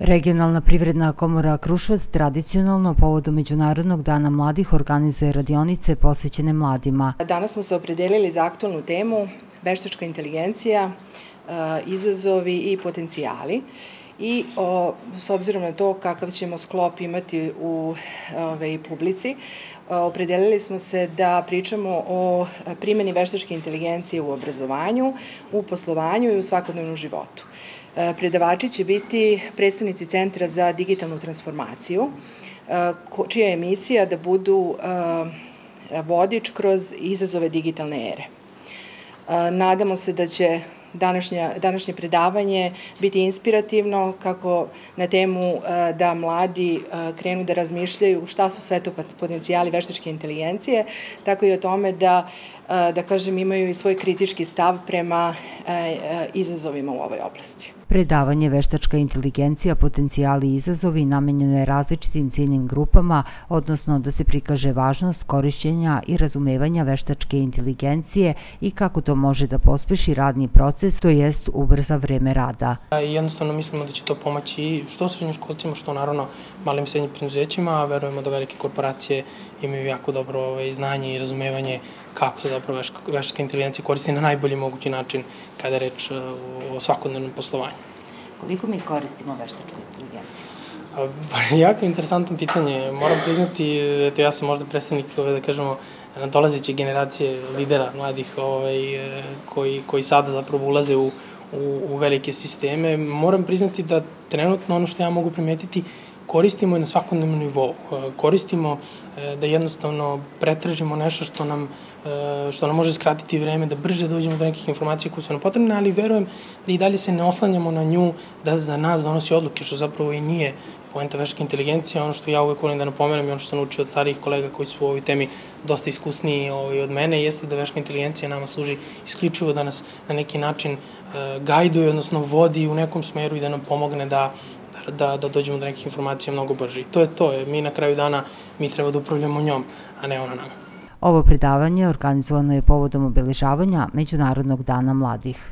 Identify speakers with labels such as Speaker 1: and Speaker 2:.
Speaker 1: Regionalna privredna komora Krušvac tradicionalno povodom Međunarodnog dana mladih organizuje radionice posvećene mladima.
Speaker 2: Danas smo se opredelili za aktualnu temu veštačka inteligencija, izazovi i potencijali i o, s obzirom na to kakav ćemo sklop imati u ove, publici, opredelili smo se da pričamo o primjeni veštačke inteligencije u obrazovanju, u poslovanju i u svakodnevnom životu. Predavači će biti predstavnici Centra za digitalnu transformaciju, čija je emisija da budu vodič kroz izazove digitalne ere. Nadamo se da će današnja, današnje predavanje biti inspirativno kako na temu e, da mladi e, krenu da razmišljaju šta su sve to potencijali veštačke inteligencije, tako i o tome da, e, da kažem, imaju i svoj kritički stav prema izazovima u ovoj oblasti.
Speaker 1: Predavanje Veštačka inteligencija, potencijali i izazovi namenjeno je različitim ciljnim grupama, odnosno da se prikaže važnost korišćenja i razumevanja veštačke inteligencije i kako to može da pospeši radni proces, to jest ubrza vreme rada.
Speaker 3: Jednostavno mislimo da će to pomoći što srednjim školcima, što naravno malim i srednjim preduzećima, a verujemo da velike korporacije imaju jako dobro ovaj, znanje i razumevanje kako se zapravo veštačka inteligencija koristi na najbolji mogući način kada je reč o svakodnevnom poslovanju.
Speaker 1: Koliko mi koristimo veštačku inteligenciju?
Speaker 3: Pa, jako interesantno pitanje. Moram priznati, eto ja sam možda predstavnik, ove, da kažemo, nadolazeće generacije lidera mladih ovaj, koji, koji sada zapravo ulaze u, u, u velike sisteme. Moram priznati da trenutno ono što ja mogu primetiti koristimo je na svakodnevnom nivou. E, koristimo e, da jednostavno pretražimo nešto što nam, e, što nam može skratiti vreme, da brže dođemo do nekih informacija koje su nam potrebne, ali verujem da i dalje se ne oslanjamo na nju da za nas donosi odluke, što zapravo i nije poenta veštačke inteligencije, ono što ja uvek volim da napomenem i ono što sam učio od starijih kolega koji su u ovoj temi dosta iskusniji ovaj, od mene, jeste da veštačka inteligencija nama služi isključivo da nas na neki način uh, gajduje, odnosno vodi u nekom smeru i da nam pomogne da da, da dođemo do nekih informacija mnogo brže. To je to, mi na kraju dana, mi treba da upravljamo njom, a ne ona nama.
Speaker 1: Ovo predavanje organizovano je povodom obeležavanja Međunarodnog dana mladih.